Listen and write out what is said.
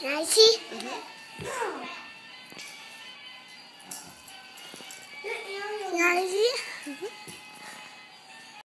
Can I see? Mm-hmm.